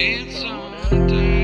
did time.